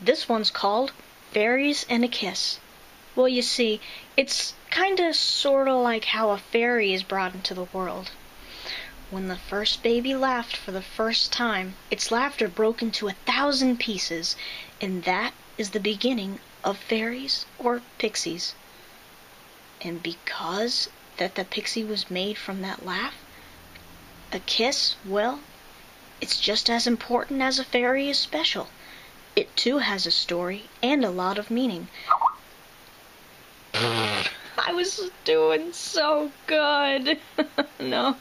This one's called Fairies and a Kiss. Well, you see, it's kinda sorta like how a fairy is brought into the world. When the first baby laughed for the first time, its laughter broke into a thousand pieces, and that is the beginning of fairies or pixies. And because that the pixie was made from that laugh, a kiss, well, it's just as important as a fairy is special. It too has a story and a lot of meaning. I was doing so good. no.